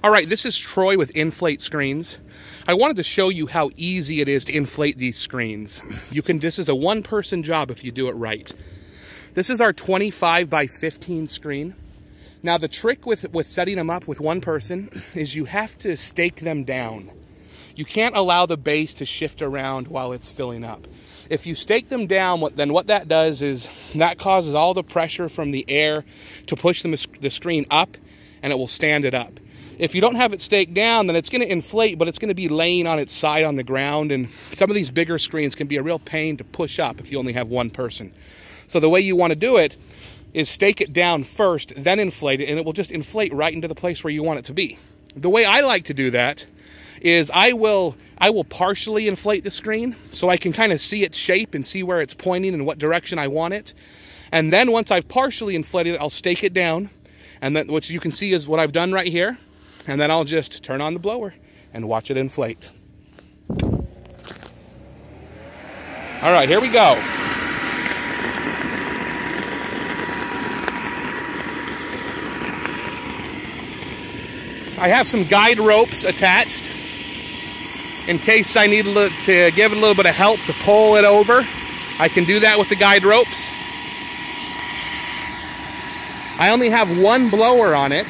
All right, this is Troy with Infl8 Screens. I wanted to show you how easy it is to inflate these screens. You can, this is a one person job if you do it right. This is our 25 by 15 screen. Now the trick with, with setting them up with one person is you have to stake them down. You can't allow the base to shift around while it's filling up. If you stake them down, then what that does is that causes all the pressure from the air to push the, the screen up and it will stand it up. If you don't have it staked down, then it's going to inflate, but it's going to be laying on its side on the ground. And some of these bigger screens can be a real pain to push up if you only have one person. So the way you want to do it is stake it down first, then inflate it, and it will just inflate right into the place where you want it to be. The way I like to do that is I will I will partially inflate the screen so I can kind of see its shape and see where it's pointing and what direction I want it. And then once I've partially inflated it, I'll stake it down. And then what you can see is what I've done right here and then I'll just turn on the blower and watch it inflate. All right, here we go. I have some guide ropes attached in case I need to give it a little bit of help to pull it over. I can do that with the guide ropes. I only have one blower on it,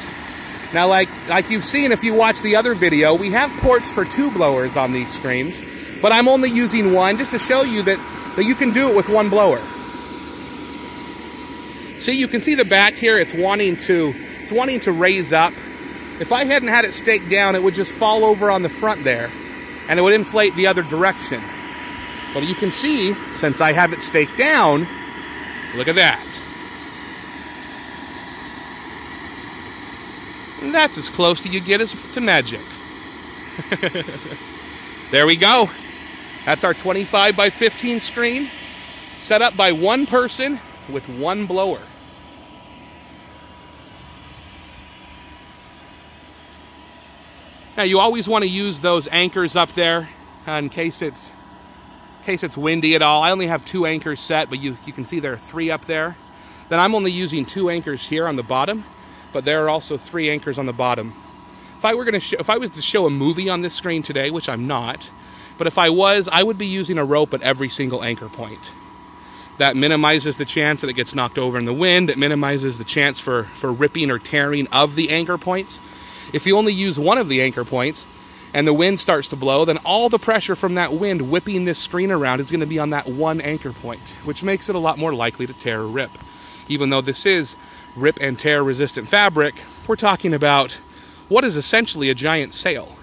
now, like, like you've seen if you watch the other video, we have ports for two blowers on these screens, but I'm only using one just to show you that, that you can do it with one blower. See, you can see the back here, it's wanting to, it's wanting to raise up. If I hadn't had it staked down, it would just fall over on the front there, and it would inflate the other direction. But you can see, since I have it staked down, look at that. And that's as close to you get as to magic. there we go. That's our 25 by 15 screen set up by one person with one blower. Now you always want to use those anchors up there uh, in case it's in case it's windy at all. I only have two anchors set, but you, you can see there are three up there. Then I'm only using two anchors here on the bottom but there are also three anchors on the bottom. If I were going to if I was to show a movie on this screen today, which I'm not, but if I was, I would be using a rope at every single anchor point. That minimizes the chance that it gets knocked over in the wind. It minimizes the chance for, for ripping or tearing of the anchor points. If you only use one of the anchor points and the wind starts to blow, then all the pressure from that wind whipping this screen around is going to be on that one anchor point, which makes it a lot more likely to tear or rip. Even though this is rip and tear resistant fabric, we're talking about what is essentially a giant sail.